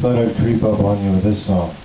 Thought I'd creep up on you with this song.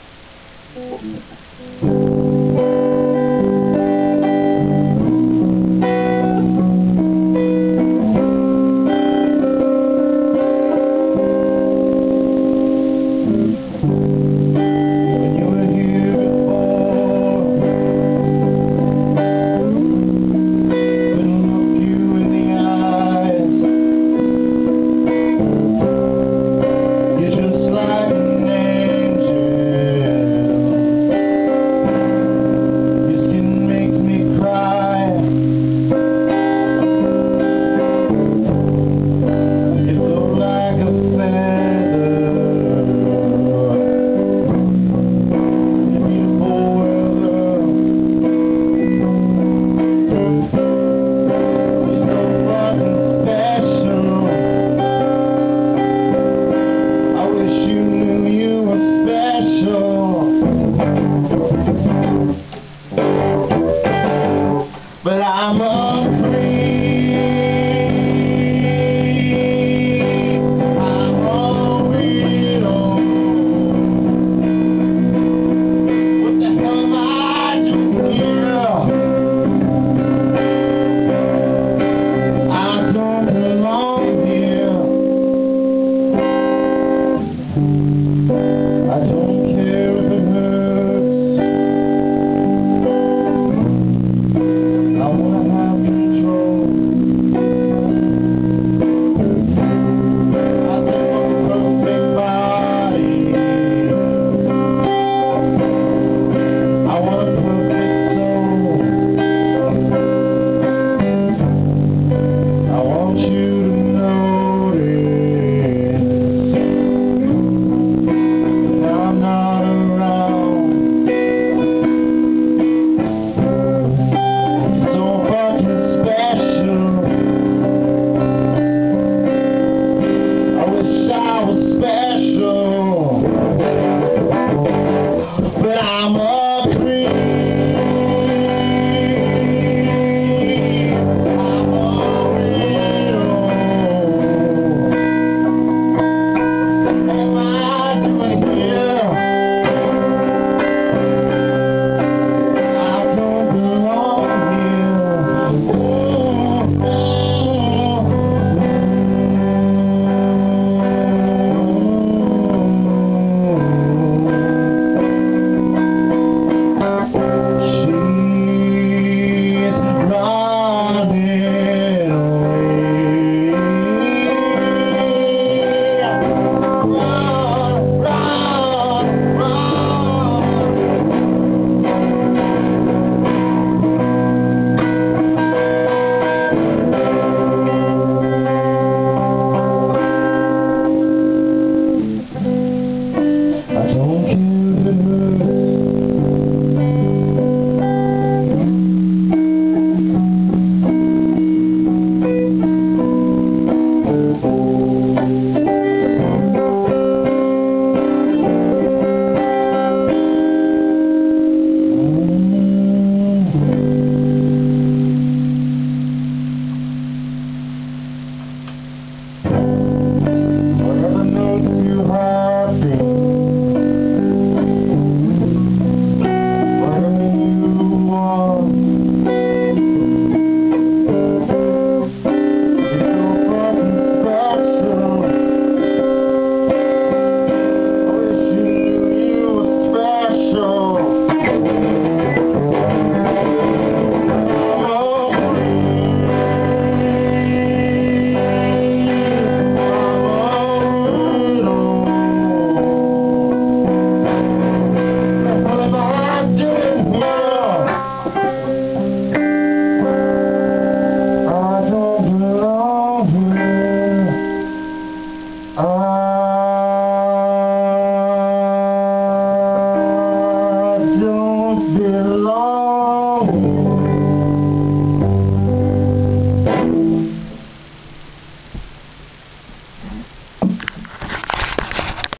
all free.